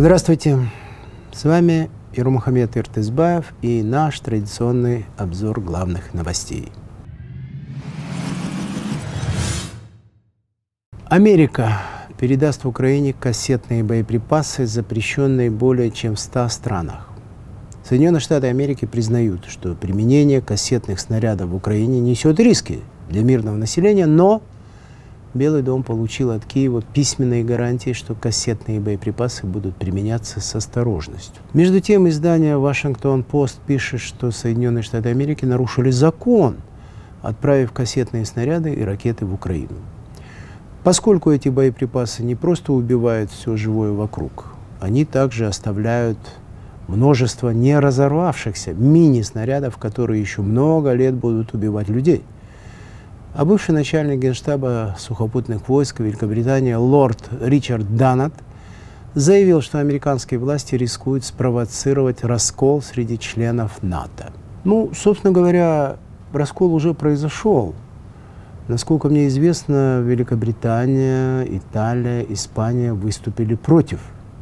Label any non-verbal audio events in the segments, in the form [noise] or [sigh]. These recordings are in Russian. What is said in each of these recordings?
Здравствуйте, с вами Ирмухамед Иртызбаев и наш традиционный обзор главных новостей. Америка передаст Украине кассетные боеприпасы, запрещенные более чем в 100 странах. Соединенные Штаты Америки признают, что применение кассетных снарядов в Украине несет риски для мирного населения, но Белый дом получил от Киева письменные гарантии, что кассетные боеприпасы будут применяться с осторожностью. Между тем, издание «Вашингтон-Пост» пишет, что Соединенные Штаты Америки нарушили закон, отправив кассетные снаряды и ракеты в Украину. Поскольку эти боеприпасы не просто убивают все живое вокруг, они также оставляют множество не разорвавшихся мини-снарядов, которые еще много лет будут убивать людей – а бывший начальник генштаба сухопутных войск Великобритании лорд Ричард Даннет заявил, что американские власти рискуют спровоцировать раскол среди членов НАТО. Ну, собственно говоря, раскол уже произошел. Насколько мне известно, Великобритания, Италия, Испания выступили против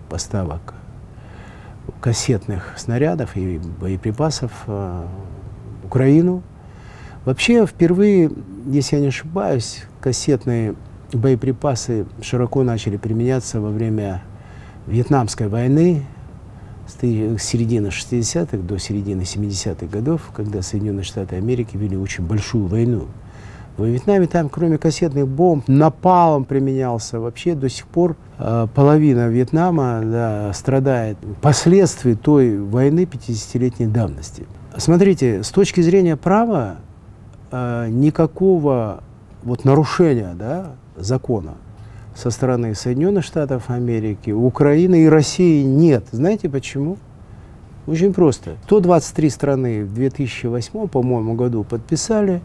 поставок кассетных снарядов и боеприпасов в Украину. Вообще, впервые, если я не ошибаюсь, кассетные боеприпасы широко начали применяться во время Вьетнамской войны с середины 60-х до середины 70-х годов, когда Соединенные Штаты Америки вели очень большую войну. В Вьетнаме там, кроме кассетных бомб, напалом применялся. Вообще до сих пор э, половина Вьетнама да, страдает последствий той войны 50-летней давности. Смотрите, с точки зрения права, э, никакого вот нарушения да, закона со стороны Соединенных Штатов Америки, Украины и России нет. Знаете почему? Очень просто. 123 страны в 2008, по-моему, году подписали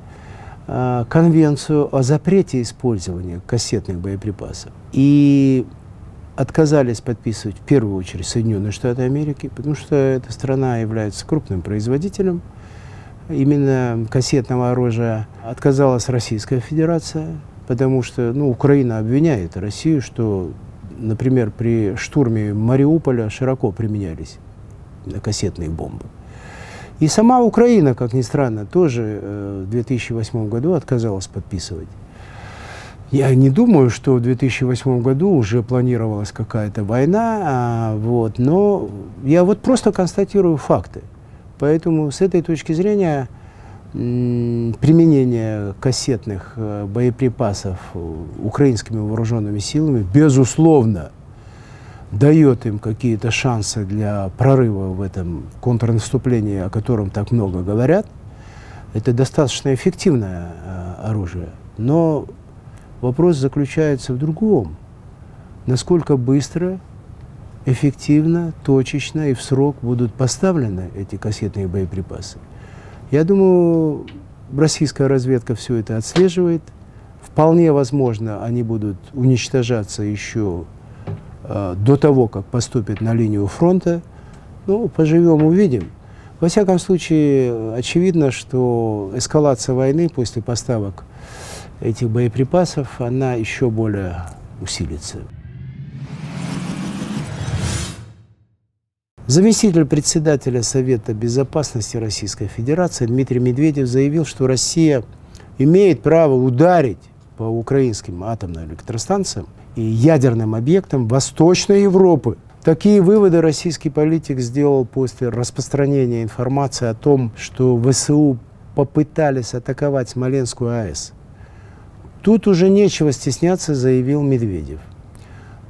э, конвенцию о запрете использования кассетных боеприпасов. И отказались подписывать в первую очередь Соединенные Штаты Америки, потому что эта страна является крупным производителем именно кассетного оружия отказалась Российская Федерация, потому что ну, Украина обвиняет Россию, что, например, при штурме Мариуполя широко применялись кассетные бомбы. И сама Украина, как ни странно, тоже э, в 2008 году отказалась подписывать. Я не думаю, что в 2008 году уже планировалась какая-то война, а, вот, но я вот просто констатирую факты. Поэтому с этой точки зрения применение кассетных э, боеприпасов украинскими вооруженными силами, безусловно, дает им какие-то шансы для прорыва в этом контрнаступлении, о котором так много говорят. Это достаточно эффективное э, оружие. Но вопрос заключается в другом. Насколько быстро эффективно, точечно и в срок будут поставлены эти кассетные боеприпасы. Я думаю, российская разведка все это отслеживает. Вполне возможно, они будут уничтожаться еще э, до того, как поступят на линию фронта. Ну, поживем, увидим. Во всяком случае, очевидно, что эскалация войны после поставок этих боеприпасов, она еще более усилится. Заместитель председателя Совета безопасности Российской Федерации Дмитрий Медведев заявил, что Россия имеет право ударить по украинским атомным электростанциям и ядерным объектам Восточной Европы. Такие выводы российский политик сделал после распространения информации о том, что ВСУ попытались атаковать Смоленскую АЭС. Тут уже нечего стесняться, заявил Медведев.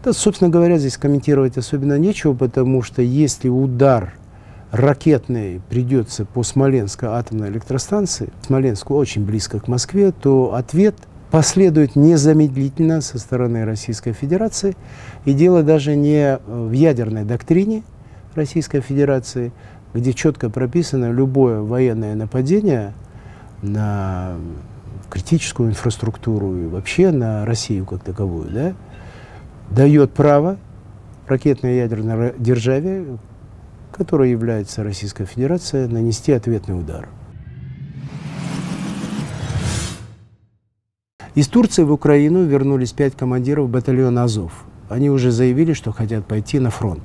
Да, собственно говоря, здесь комментировать особенно нечего, потому что если удар ракетный придется по Смоленской атомной электростанции, Смоленску очень близко к Москве, то ответ последует незамедлительно со стороны Российской Федерации. И дело даже не в ядерной доктрине Российской Федерации, где четко прописано любое военное нападение на критическую инфраструктуру и вообще на Россию как таковую, да, дает право ракетной ядерной державе, которая является Российская Федерация, нанести ответный удар. Из Турции в Украину вернулись пять командиров батальона «Азов». Они уже заявили, что хотят пойти на фронт.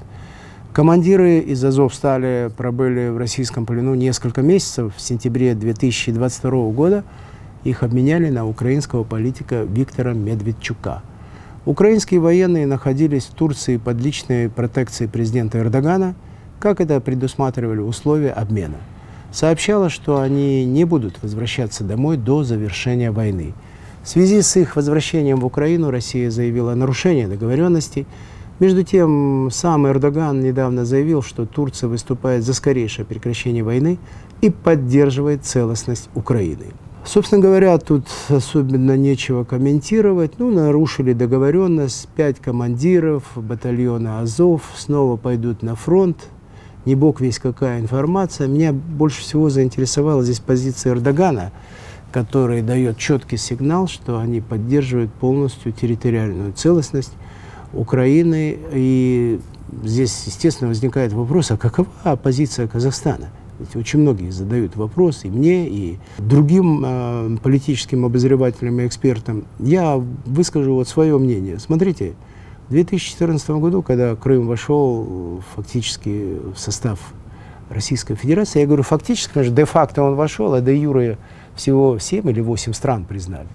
Командиры из Азов стали пробыли в российском плену несколько месяцев. В сентябре 2022 года их обменяли на украинского политика Виктора Медведчука. Украинские военные находились в Турции под личной протекцией президента Эрдогана, как это предусматривали условия обмена. Сообщалось, что они не будут возвращаться домой до завершения войны. В связи с их возвращением в Украину Россия заявила о нарушении договоренностей, между тем, сам Эрдоган недавно заявил, что Турция выступает за скорейшее прекращение войны и поддерживает целостность Украины. Собственно говоря, тут особенно нечего комментировать. Ну, нарушили договоренность. Пять командиров батальона «Азов» снова пойдут на фронт. Не бог весь какая информация. Меня больше всего заинтересовала здесь позиция Эрдогана, который дает четкий сигнал, что они поддерживают полностью территориальную целостность Украины. И здесь, естественно, возникает вопрос, а какова позиция Казахстана? Ведь очень многие задают вопрос и мне, и другим э, политическим обозревателям и экспертам. Я выскажу вот свое мнение. Смотрите, в 2014 году, когда Крым вошел фактически в состав Российской Федерации, я говорю фактически, потому что де-факто он вошел, а де-юре всего 7 или 8 стран признали.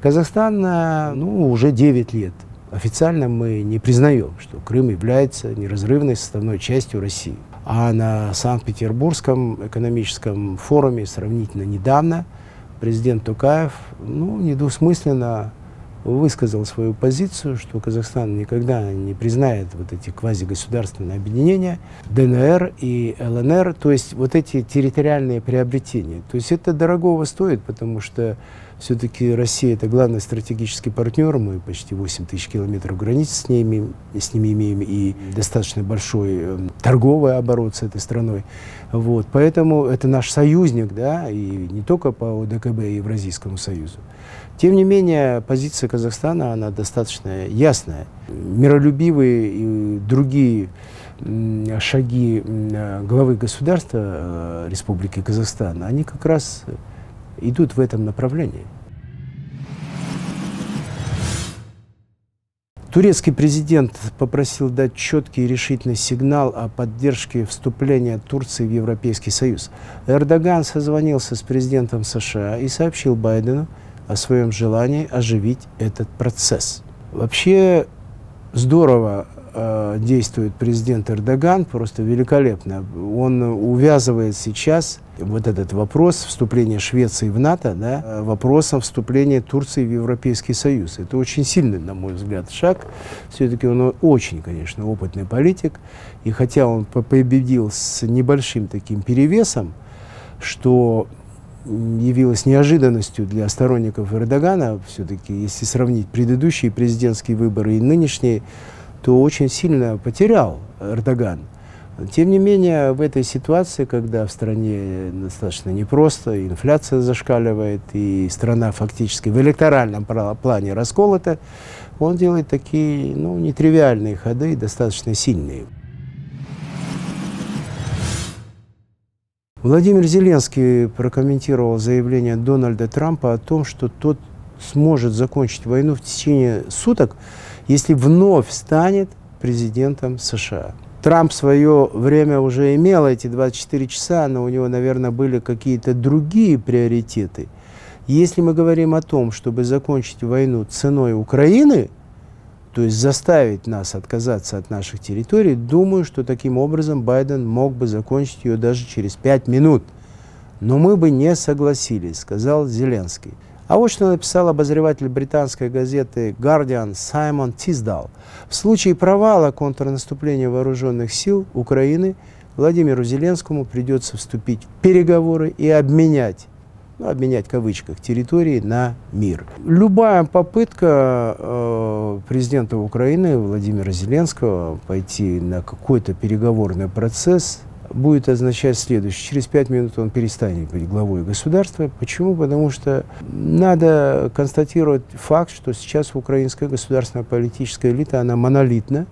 Казахстан ну, уже 9 лет официально мы не признаем, что Крым является неразрывной составной частью России. А на Санкт-Петербургском экономическом форуме сравнительно недавно президент Тукаев ну, недвусмысленно высказал свою позицию, что Казахстан никогда не признает вот эти квазигосударственные объединения, ДНР и ЛНР, то есть вот эти территориальные приобретения. То есть это дорогого стоит, потому что все-таки Россия это главный стратегический партнер, мы почти 8 тысяч километров границ с ними, с ними имеем и достаточно большой э, торговый оборот с этой страной. Вот, поэтому это наш союзник, да, и не только по ОДКБ и Евразийскому союзу. Тем не менее, позиция Казахстана, она достаточно ясная. Миролюбивые и другие шаги главы государства э, Республики Казахстан, они как раз идут в этом направлении. Турецкий президент попросил дать четкий и решительный сигнал о поддержке вступления Турции в Европейский Союз. Эрдоган созвонился с президентом США и сообщил Байдену о своем желании оживить этот процесс. Вообще здорово э, действует президент Эрдоган, просто великолепно. Он увязывает сейчас вот этот вопрос вступления Швеции в НАТО да, вопросом вступления Турции в Европейский Союз. Это очень сильный, на мой взгляд, шаг. Все-таки он очень, конечно, опытный политик. И хотя он победил с небольшим таким перевесом, что явилось неожиданностью для сторонников Эрдогана, все-таки, если сравнить предыдущие президентские выборы и нынешние, то очень сильно потерял Эрдоган. Тем не менее, в этой ситуации, когда в стране достаточно непросто, инфляция зашкаливает, и страна фактически в электоральном плане расколота, он делает такие ну, нетривиальные ходы, достаточно сильные. Владимир Зеленский прокомментировал заявление Дональда Трампа о том, что тот сможет закончить войну в течение суток, если вновь станет президентом США. Трамп свое время уже имел эти 24 часа, но у него, наверное, были какие-то другие приоритеты. Если мы говорим о том, чтобы закончить войну ценой Украины, то есть заставить нас отказаться от наших территорий, думаю, что таким образом Байден мог бы закончить ее даже через пять минут. Но мы бы не согласились, сказал Зеленский. А вот что написал обозреватель британской газеты Guardian Саймон Тиздал. В случае провала контрнаступления вооруженных сил Украины Владимиру Зеленскому придется вступить в переговоры и обменять ну, обменять в кавычках, территории на мир. Любая попытка э, президента Украины Владимира Зеленского пойти на какой-то переговорный процесс будет означать следующее. Через пять минут он перестанет быть главой государства. Почему? Потому что надо констатировать факт, что сейчас украинская государственная политическая элита, она монолитна.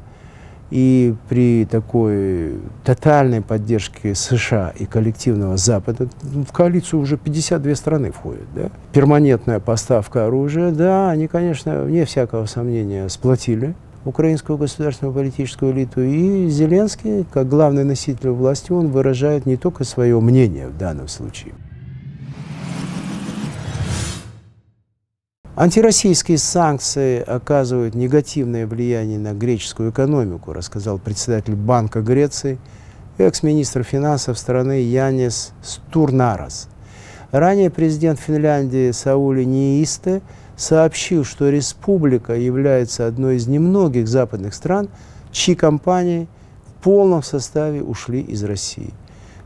И при такой тотальной поддержке США и коллективного Запада в коалицию уже 52 страны входят. Да? Перманентная поставка оружия, да, они, конечно, вне всякого сомнения, сплотили украинскую государственную политическую элиту. И Зеленский, как главный носитель власти, он выражает не только свое мнение в данном случае. Антироссийские санкции оказывают негативное влияние на греческую экономику, рассказал председатель Банка Греции, экс-министр финансов страны Янис Стурнарас. Ранее президент Финляндии Саули Ниисте сообщил, что республика является одной из немногих западных стран, чьи компании в полном составе ушли из России.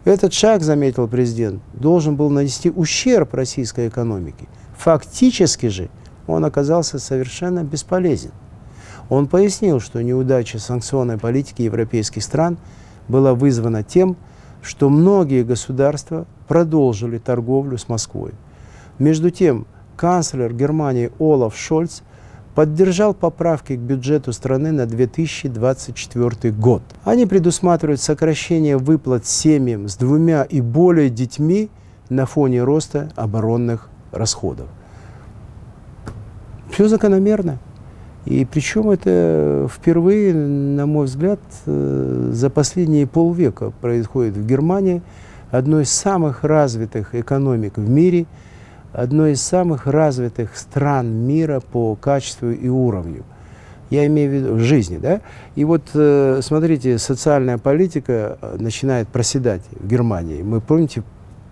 Этот шаг, заметил президент, должен был нанести ущерб российской экономике. Фактически же он оказался совершенно бесполезен. Он пояснил, что неудача санкционной политики европейских стран была вызвана тем, что многие государства продолжили торговлю с Москвой. Между тем, канцлер Германии Олаф Шольц поддержал поправки к бюджету страны на 2024 год. Они предусматривают сокращение выплат семьям с двумя и более детьми на фоне роста оборонных расходов. Все закономерно. И причем это впервые, на мой взгляд, э, за последние полвека происходит в Германии, одной из самых развитых экономик в мире, одной из самых развитых стран мира по качеству и уровню. Я имею в виду в жизни, да? И вот, э, смотрите, социальная политика э, начинает проседать в Германии. Мы, помните,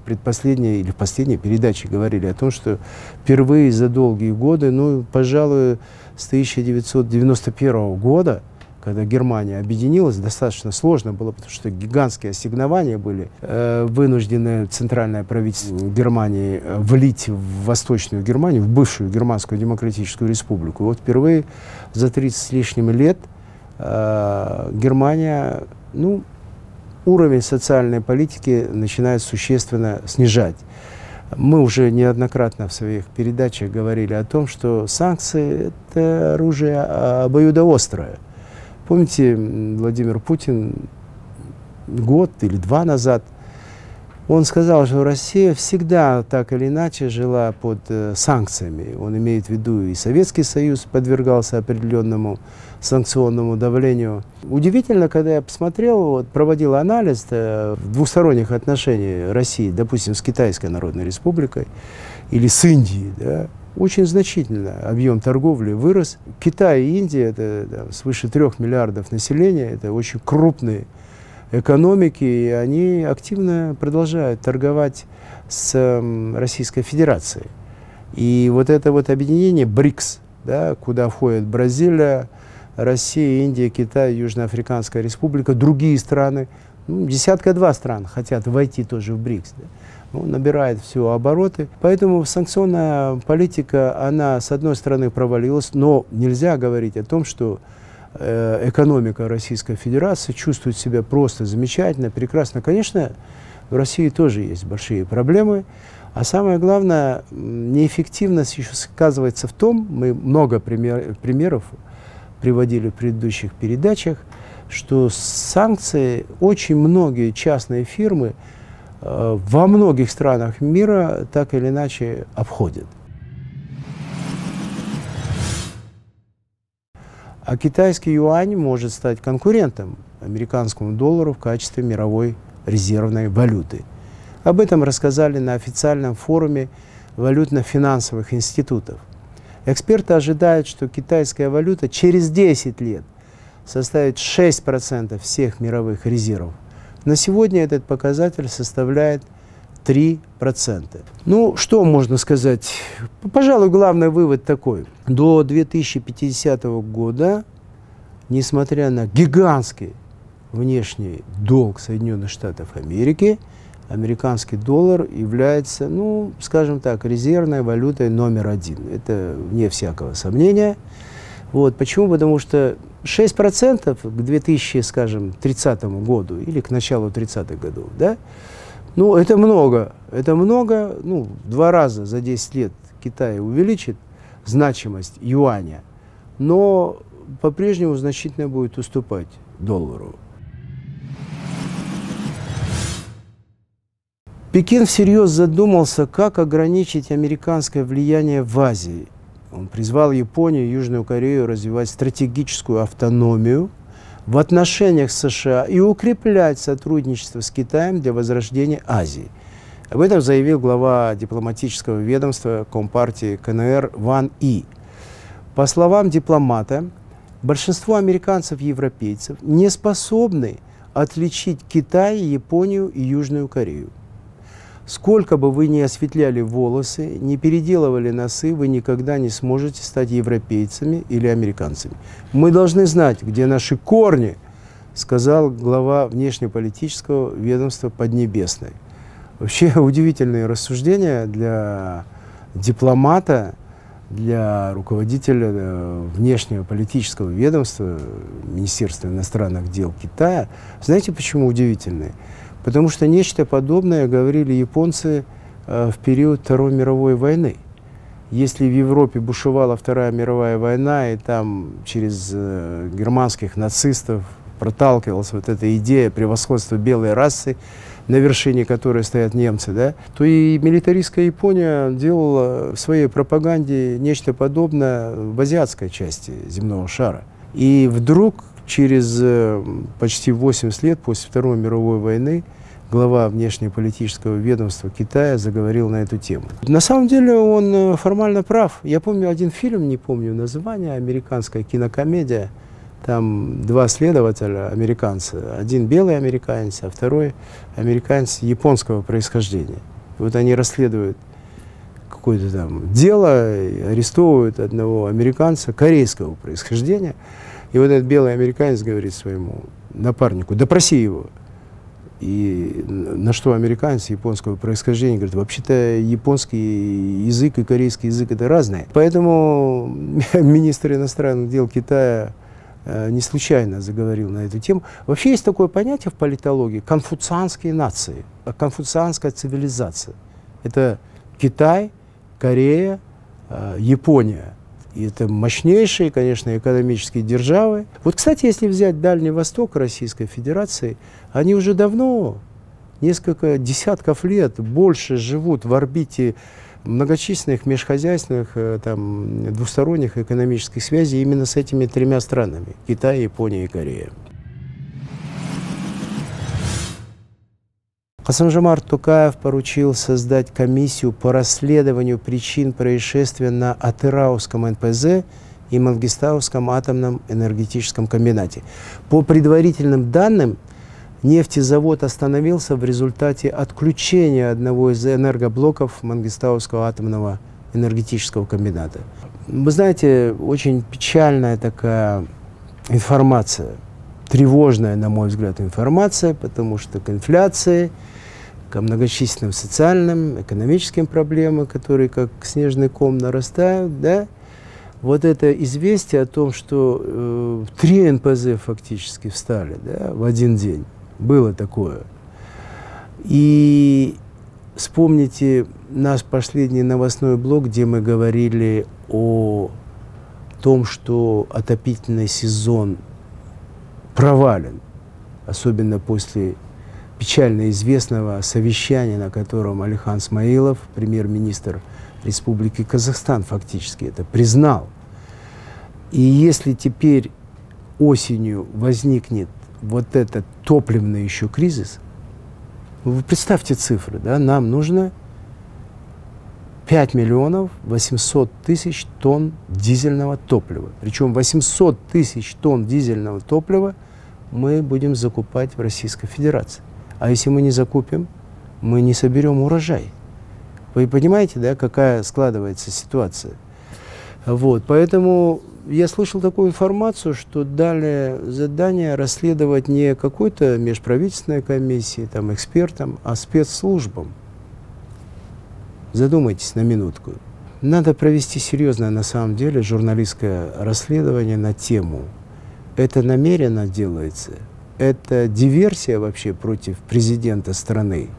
предпоследней или в последней передаче говорили о том, что впервые за долгие годы, ну, пожалуй, с 1991 года, когда Германия объединилась, достаточно сложно было, потому что гигантские ассигнования были. Э, вынуждены центральное правительство Германии э, влить в Восточную Германию, в бывшую Германскую Демократическую Республику. И вот впервые за 30 с лишним лет э, Германия, ну, уровень социальной политики начинает существенно снижать. Мы уже неоднократно в своих передачах говорили о том, что санкции – это оружие обоюдоострое. Помните, Владимир Путин год или два назад – он сказал, что Россия всегда так или иначе жила под э, санкциями. Он имеет в виду и Советский Союз подвергался определенному санкционному давлению. Удивительно, когда я посмотрел, вот, проводил анализ э, двухсторонних отношений России, допустим, с Китайской Народной Республикой или с Индией, да, очень значительно объем торговли вырос. Китай и Индия, это да, свыше трех миллиардов населения, это очень крупные экономики, и они активно продолжают торговать с Российской Федерацией. И вот это вот объединение БРИКС, да, куда входит Бразилия, Россия, Индия, Китай, Южноафриканская республика, другие страны, ну, десятка-два стран хотят войти тоже в БРИКС. Да. Ну, набирает все обороты. Поэтому санкционная политика, она, с одной стороны, провалилась, но нельзя говорить о том, что экономика Российской Федерации чувствует себя просто замечательно, прекрасно. Конечно, в России тоже есть большие проблемы, а самое главное, неэффективность еще сказывается в том, мы много пример, примеров приводили в предыдущих передачах, что санкции очень многие частные фирмы э, во многих странах мира так или иначе обходят. А китайский юань может стать конкурентом американскому доллару в качестве мировой резервной валюты. Об этом рассказали на официальном форуме валютно-финансовых институтов. Эксперты ожидают, что китайская валюта через 10 лет составит 6% всех мировых резервов. На сегодня этот показатель составляет 3%. Ну, что можно сказать? Пожалуй, главный вывод такой. До 2050 года, несмотря на гигантский внешний долг Соединенных Штатов Америки, американский доллар является, ну, скажем так, резервной валютой номер один. Это вне всякого сомнения. Вот. Почему? Потому что 6% к 2030 году или к началу 30-х годов, да, ну, это много. Это много, ну, два раза за 10 лет Китай увеличит значимость юаня, но по-прежнему значительно будет уступать доллару. Пекин всерьез задумался, как ограничить американское влияние в Азии Он призвал Японию и Южную Корею развивать стратегическую автономию в отношениях с США и укреплять сотрудничество с Китаем для возрождения Азии. Об этом заявил глава дипломатического ведомства Компартии КНР Ван И. По словам дипломата, большинство американцев и европейцев не способны отличить Китай, Японию и Южную Корею. Сколько бы вы ни осветляли волосы, не переделывали носы, вы никогда не сможете стать европейцами или американцами. Мы должны знать, где наши корни, сказал глава внешнеполитического ведомства Поднебесной. Вообще [laughs] удивительные рассуждения для дипломата, для руководителя э, внешнего политического ведомства Министерства иностранных дел Китая. Знаете, почему удивительные? Потому что нечто подобное говорили японцы э, в период Второй мировой войны. Если в Европе бушевала Вторая мировая война, и там через э, германских нацистов проталкивалась вот эта идея превосходства белой расы, на вершине которой стоят немцы, да, то и милитаристская Япония делала в своей пропаганде нечто подобное в азиатской части земного шара. И вдруг через э, почти 80 лет после Второй мировой войны глава внешнеполитического ведомства Китая заговорил на эту тему. На самом деле он э, формально прав. Я помню один фильм, не помню название, американская кинокомедия – там два следователя, американцы. Один белый американец, а второй американец японского происхождения. Вот они расследуют какое-то там дело, арестовывают одного американца корейского происхождения. И вот этот белый американец говорит своему напарнику, допроси его. И на что американец японского происхождения говорит, вообще-то японский язык и корейский язык это разные. Поэтому [laughs] министр иностранных дел Китая Э, не случайно заговорил на эту тему. Вообще есть такое понятие в политологии – конфуцианские нации, э, конфуцианская цивилизация. Это Китай, Корея, э, Япония. И это мощнейшие, конечно, экономические державы. Вот, кстати, если взять Дальний Восток Российской Федерации, они уже давно, несколько десятков лет, больше живут в орбите многочисленных межхозяйственных, э, там, двусторонних экономических связей именно с этими тремя странами – Китай, Япония и Корея. Хасамжамар Тукаев поручил создать комиссию по расследованию причин происшествия на Атырауском НПЗ и Мангистауском атомном энергетическом комбинате. По предварительным данным, нефтезавод остановился в результате отключения одного из энергоблоков Мангистауского атомного энергетического комбината. Вы знаете, очень печальная такая информация, тревожная, на мой взгляд, информация, потому что к инфляции, к многочисленным социальным, экономическим проблемам, которые как снежный ком нарастают, да, вот это известие о том, что э, три НПЗ фактически встали да, в один день, было такое. И вспомните наш последний новостной блог, где мы говорили о том, что отопительный сезон провален, особенно после печально известного совещания, на котором Алихан Смаилов, премьер-министр Республики Казахстан, фактически это признал. И если теперь осенью возникнет вот этот топливный еще кризис, вы представьте цифры, да, нам нужно 5 миллионов 800 тысяч тонн дизельного топлива. Причем 800 тысяч тонн дизельного топлива мы будем закупать в Российской Федерации. А если мы не закупим, мы не соберем урожай. Вы понимаете, да, какая складывается ситуация? Вот, поэтому я слышал такую информацию, что дали задание расследовать не какой-то межправительственной комиссии, там, экспертам, а спецслужбам. Задумайтесь на минутку. Надо провести серьезное, на самом деле, журналистское расследование на тему. Это намеренно делается. Это диверсия вообще против президента страны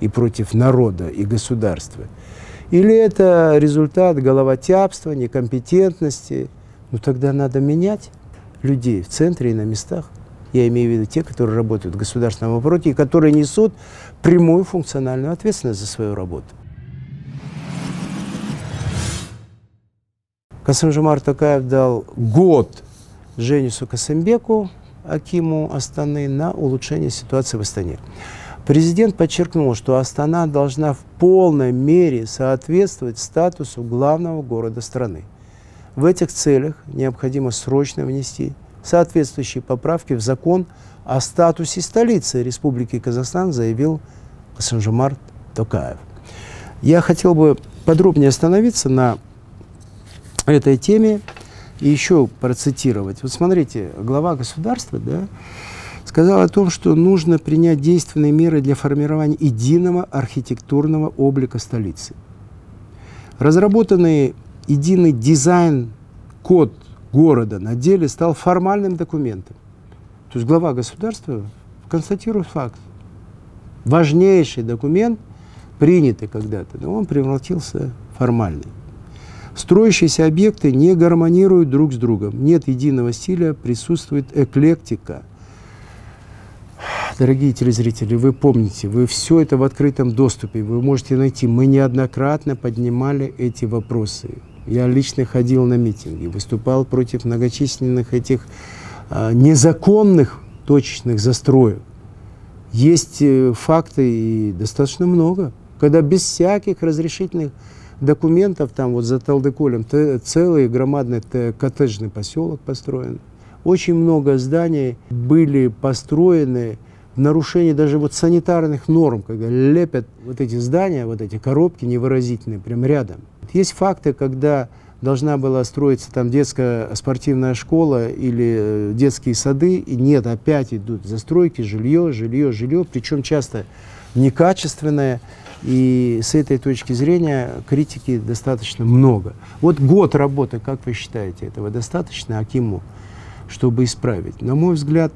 и против народа и государства. Или это результат головотяпства, некомпетентности – ну тогда надо менять людей в центре и на местах. Я имею в виду те, которые работают в государственном обороте и которые несут прямую функциональную ответственность за свою работу. Касымжамар Токаев дал год Женису Касымбеку, Акиму Астаны, на улучшение ситуации в Астане. Президент подчеркнул, что Астана должна в полной мере соответствовать статусу главного города страны. В этих целях необходимо срочно внести соответствующие поправки в закон о статусе столицы Республики Казахстан, заявил Касымжамар Токаев. Я хотел бы подробнее остановиться на этой теме и еще процитировать. Вот смотрите, глава государства да, сказал о том, что нужно принять действенные меры для формирования единого архитектурного облика столицы. Разработанный единый дизайн-код города на деле стал формальным документом. То есть глава государства констатирует факт. Важнейший документ, принятый когда-то, но он превратился в формальный. Строящиеся объекты не гармонируют друг с другом. Нет единого стиля, присутствует эклектика. Дорогие телезрители, вы помните, вы все это в открытом доступе, вы можете найти. Мы неоднократно поднимали эти вопросы. Я лично ходил на митинги, выступал против многочисленных этих а, незаконных точечных застроек. Есть э, факты и достаточно много, когда без всяких разрешительных документов, там вот за Талдыколем целый громадный коттеджный поселок построен. Очень много зданий были построены в нарушении даже вот санитарных норм, когда лепят вот эти здания, вот эти коробки невыразительные, прям рядом. Есть факты, когда должна была строиться там детская спортивная школа или э, детские сады, и нет, опять идут застройки, жилье, жилье, жилье, причем часто некачественное. И с этой точки зрения критики достаточно много. Вот год работы, как вы считаете, этого достаточно Акиму, чтобы исправить? На мой взгляд,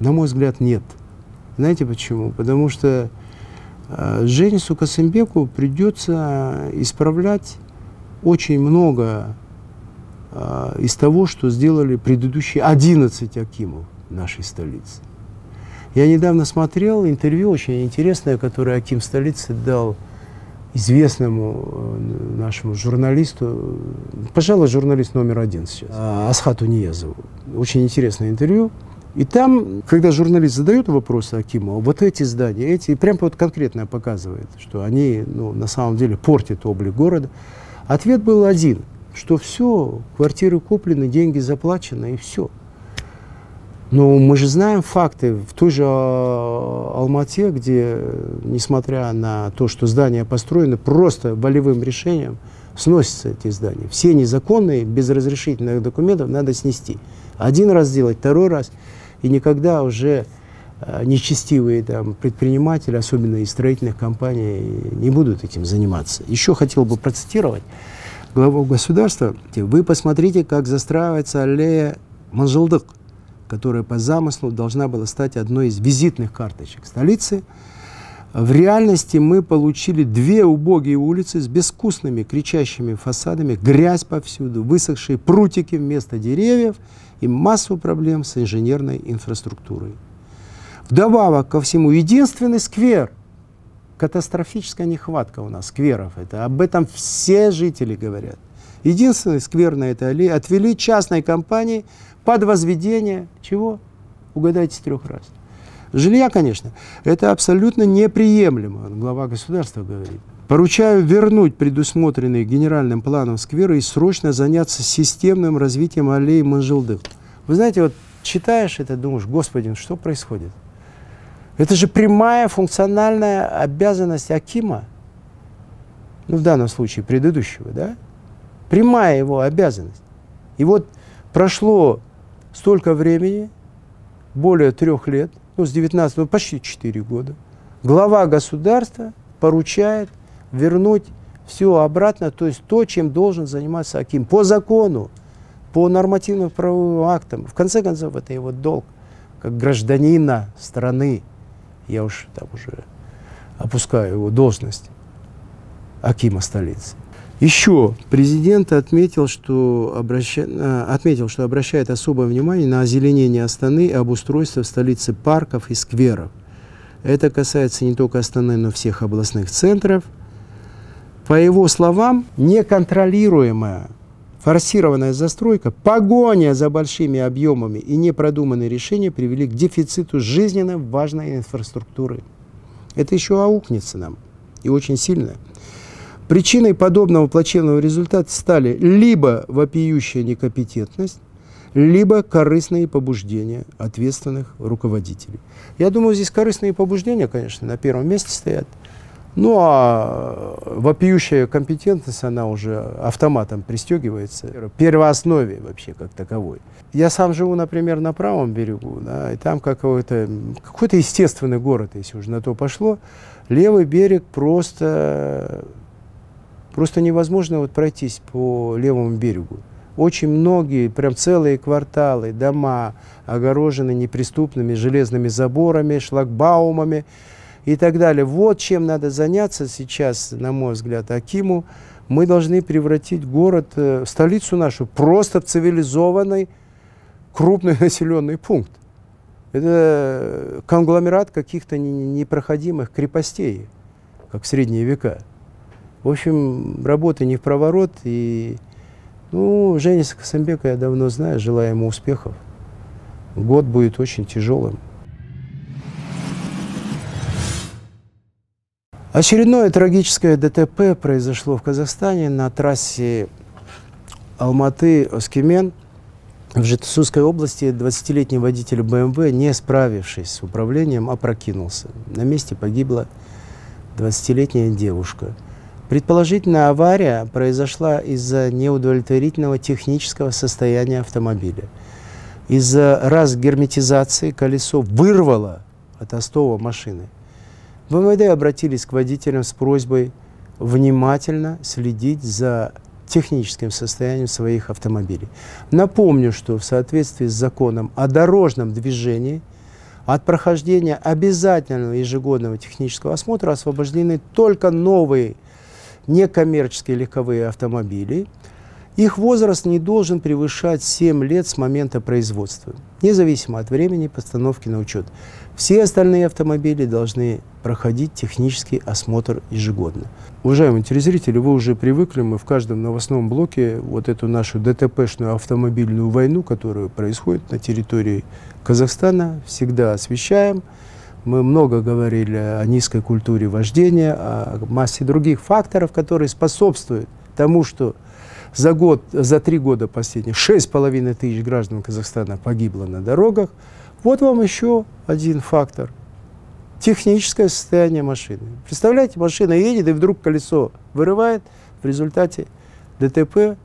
на мой взгляд, нет. Знаете почему? Потому что э, Женису Касымбеку придется исправлять очень много э, из того, что сделали предыдущие 11 Акимов нашей столицы. Я недавно смотрел интервью очень интересное, которое Аким столицы дал известному э, нашему журналисту, пожалуй, журналист номер один сейчас, а, Асхату Ниязову. Очень интересное интервью. И там, когда журналист задает вопросы Акиму, вот эти здания, эти, и прям вот конкретно показывает, что они ну, на самом деле портят облик города, ответ был один, что все, квартиры куплены, деньги заплачены, и все. Но мы же знаем факты. В той же а, Алмате, где, несмотря на то, что здания построены просто волевым решением, сносятся эти здания. Все незаконные, без разрешительных документов надо снести. Один раз сделать, второй раз. И никогда уже э, нечестивые там, предприниматели, особенно из строительных компаний, не будут этим заниматься. Еще хотел бы процитировать главу государства. Вы посмотрите, как застраивается аллея Манжелдык которая по замыслу должна была стать одной из визитных карточек столицы. В реальности мы получили две убогие улицы с безвкусными кричащими фасадами, грязь повсюду, высохшие прутики вместо деревьев и массу проблем с инженерной инфраструктурой. Вдобавок ко всему, единственный сквер, катастрофическая нехватка у нас скверов, это, об этом все жители говорят. Единственный сквер на этой аллее отвели частной компании – под возведение чего? Угадайте трех раз. Жилья, конечно, это абсолютно неприемлемо, глава государства говорит. Поручаю вернуть предусмотренные генеральным планом скверы и срочно заняться системным развитием аллеи Манжилдых. Вы знаете, вот читаешь это, думаешь, господи, что происходит? Это же прямая функциональная обязанность Акима, ну, в данном случае предыдущего, да? Прямая его обязанность. И вот прошло столько времени, более трех лет, ну, с 19, ну, почти 4 года, глава государства поручает вернуть все обратно, то есть то, чем должен заниматься Аким, по закону, по нормативным правовым актам. В конце концов, это его долг, как гражданина страны. Я уж там уже опускаю его должность Акима столицы. Еще президент отметил что, обраща... Э, отметил, что обращает особое внимание на озеленение Астаны и обустройство в столице парков и скверов. Это касается не только Астаны, но всех областных центров. По его словам, неконтролируемая форсированная застройка, погоня за большими объемами и непродуманные решения привели к дефициту жизненно важной инфраструктуры. Это еще аукнется нам, и очень сильно. Причиной подобного плачевного результата стали либо вопиющая некомпетентность, либо корыстные побуждения ответственных руководителей. Я думаю, здесь корыстные побуждения, конечно, на первом месте стоят. Ну а вопиющая компетентность, она уже автоматом пристегивается, первооснове вообще как таковой. Я сам живу, например, на правом берегу, да, и там какой-то какой естественный город, если уже на то пошло. Левый берег просто, просто невозможно вот пройтись по левому берегу. Очень многие, прям целые кварталы, дома огорожены неприступными железными заборами, шлагбаумами и так далее. Вот чем надо заняться сейчас, на мой взгляд, Акиму. Мы должны превратить город, э, столицу нашу, просто в цивилизованный крупный [laughs] населенный пункт. Это конгломерат каких-то непроходимых крепостей, как в средние века. В общем, работа не в проворот, и ну, Жениса Косамбека я давно знаю, желаю ему успехов. Год будет очень тяжелым. Очередное трагическое ДТП произошло в Казахстане на трассе Алматы-Оскемен. В Жетысусской области 20-летний водитель БМВ, не справившись с управлением, опрокинулся. На месте погибла 20-летняя девушка – Предположительно, авария произошла из-за неудовлетворительного технического состояния автомобиля. Из-за разгерметизации колесо вырвало от остова машины. В МВД обратились к водителям с просьбой внимательно следить за техническим состоянием своих автомобилей. Напомню, что в соответствии с законом о дорожном движении от прохождения обязательного ежегодного технического осмотра освобождены только новые некоммерческие легковые автомобили, их возраст не должен превышать 7 лет с момента производства, независимо от времени постановки на учет. Все остальные автомобили должны проходить технический осмотр ежегодно. Уважаемые телезрители, вы уже привыкли, мы в каждом новостном блоке вот эту нашу ДТПшную автомобильную войну, которая происходит на территории Казахстана, всегда освещаем. Мы много говорили о низкой культуре вождения, о массе других факторов, которые способствуют тому, что за год, за три года последних, шесть половиной тысяч граждан Казахстана погибло на дорогах. Вот вам еще один фактор. Техническое состояние машины. Представляете, машина едет, и вдруг колесо вырывает. В результате ДТП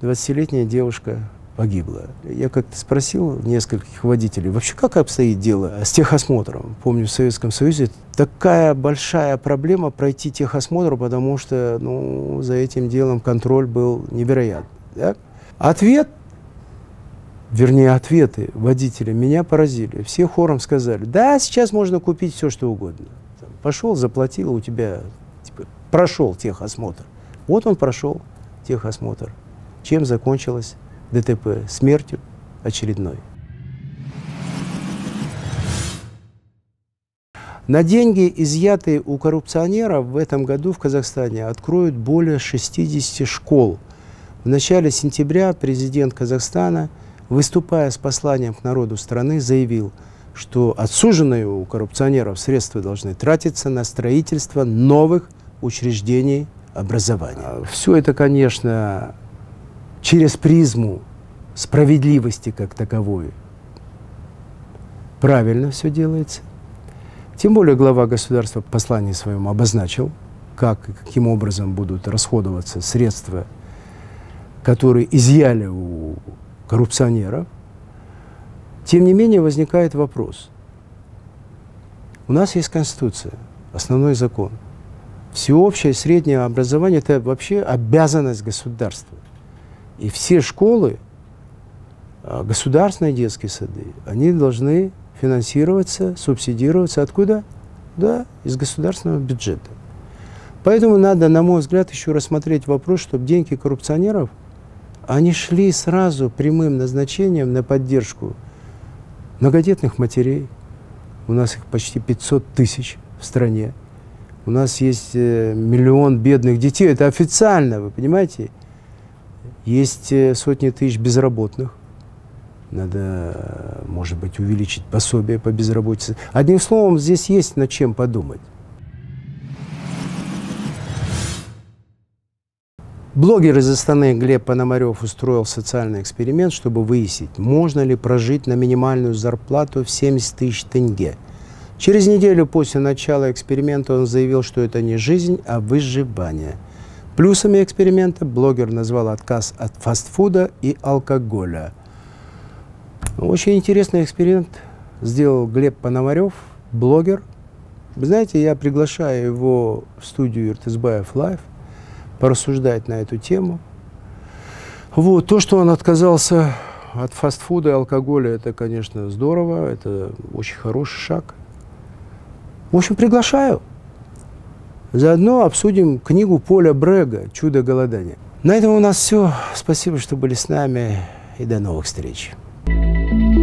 20-летняя девушка погибла. Я как-то спросил нескольких водителей, вообще как обстоит дело с техосмотром? Помню, в Советском Союзе такая большая проблема пройти техосмотр, потому что ну, за этим делом контроль был невероятный. Да? Ответ, вернее ответы водителя меня поразили. Все хором сказали, да, сейчас можно купить все, что угодно. Пошел, заплатил, у тебя типа, прошел техосмотр. Вот он прошел техосмотр. Чем закончилось ДТП смертью очередной. На деньги, изъятые у коррупционеров, в этом году в Казахстане откроют более 60 школ. В начале сентября президент Казахстана, выступая с посланием к народу страны, заявил, что отсуженные у коррупционеров средства должны тратиться на строительство новых учреждений образования. Все это, конечно, через призму справедливости как таковой. Правильно все делается. Тем более глава государства в послании своем обозначил, как и каким образом будут расходоваться средства, которые изъяли у коррупционеров. Тем не менее возникает вопрос. У нас есть Конституция, основной закон. Всеобщее среднее образование – это вообще обязанность государства. И все школы, а, государственные детские сады, они должны финансироваться, субсидироваться. Откуда? Да, из государственного бюджета. Поэтому надо, на мой взгляд, еще рассмотреть вопрос, чтобы деньги коррупционеров, они шли сразу прямым назначением на поддержку многодетных матерей. У нас их почти 500 тысяч в стране. У нас есть э, миллион бедных детей. Это официально, вы понимаете? Есть э, сотни тысяч безработных. Надо, может быть, увеличить пособие по безработице. Одним словом, здесь есть над чем подумать. Блогер из Астаны Глеб Пономарев устроил социальный эксперимент, чтобы выяснить, можно ли прожить на минимальную зарплату в 70 тысяч тенге. Через неделю после начала эксперимента он заявил, что это не жизнь, а выживание. Плюсами эксперимента блогер назвал отказ от фастфуда и алкоголя. Очень интересный эксперимент сделал Глеб Пономарев, блогер. Вы знаете, я приглашаю его в студию Иртызбаев Лайв – порассуждать на эту тему. Вот, то, что он отказался от фастфуда и алкоголя, это, конечно, здорово, это очень хороший шаг. В общем, приглашаю. Заодно обсудим книгу Поля Брега «Чудо голодания». На этом у нас все. Спасибо, что были с нами и до новых встреч. thank you